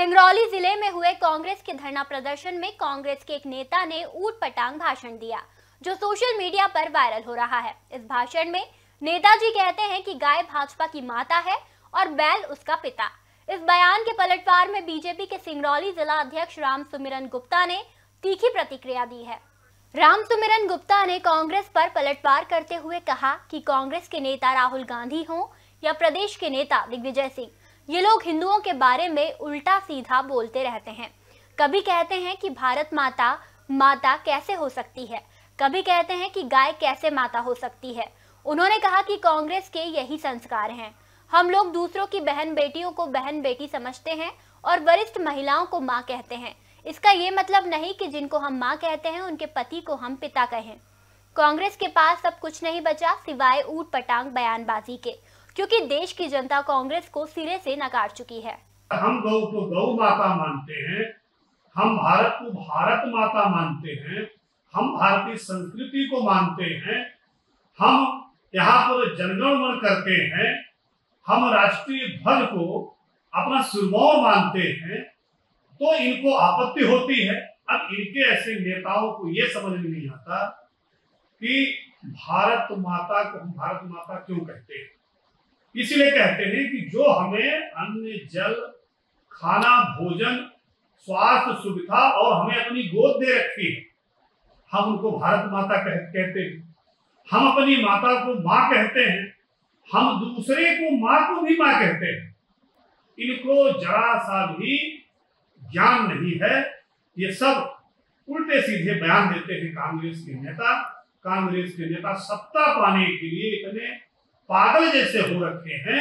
सिंगरौली ज़िले में हुए कांग्रेस के धरना प्रदर्शन में कांग्रेस के एक नेता ने ऊट पटांग भाषण दिया, जो सोशल मीडिया पर वायरल हो रहा है। इस भाषण में नेताजी कहते हैं कि गाय भाजपा की माता है और बैल उसका पिता। इस बयान के पलटवार में बीजेपी के सिंगरौली जिला अध्यक्ष राम सुमिरन गुप्ता ने तीखी प्रतिक्रिया दी है। राम सुमिरन गुप्ता ने कांग्रेस पर पलटवार करते हुए कहा कि कांग्रेस के नेता राहुल गांधी हों या प्रदेश के नेता दिग्विजय सिंह। ये लोग हिंदुओं के बारे में उल्टा सीधा बोलते रहते हैं। कभी कहते हैं कि भारत माता माता कैसे हो सकती है? कभी कहते हैं कि गाय कैसे माता हो सकती है? उन्होंने कहा कि कांग्रेस के यही संस्कार हैं। हम लोग दूसरों की बहन बेटियों को बहन बेटी समझते हैं और वरिष्ठ महिलाओं को माँ कहते हैं। इसका ये मतलब नहीं कि जिनको हम माँ कहते हैं, उनके पति को हम पिता कहें। कांग्रेस के पास सब कुछ नहीं बचा सिवाय ऊट पटांग बयानबाजी के। क्योंकि देश की जनता कांग्रेस को सिरे से नकार चुकी है। हम गौ को गौ माता मानते हैं, हम भारत को भारत माता मानते हैं, हम भारतीय संस्कृति को मानते हैं, हम यहाँ पर जनगण मन करते हैं, हम राष्ट्रीय ध्वज को अपना सुरमौर मानते हैं तो इनको आपत्ति होती है। अब इनके ऐसे नेताओं को यह समझ में नहीं आता कि भारत माता को हम भारत माता क्यों कहते हैं? इसलिए कहते हैं कि जो हमें अन्न जल खाना भोजन स्वास्थ्य सुविधा और हमें अपनी गोद दे रखी है हम उनको भारत माता कह, कहते हैं। हम अपनी माता को माँ कहते हैं हम दूसरे को माँ को भी माँ कहते हैं। इनको जरा सा भी ज्ञान नहीं है ये सब उल्टे सीधे बयान देते हैं कांग्रेस के नेता। कांग्रेस के नेता सत्ता पाने के लिए इतने पागल जैसे हो रखे हैं।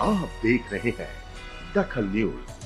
आप देख रहे हैं दखल न्यूज़।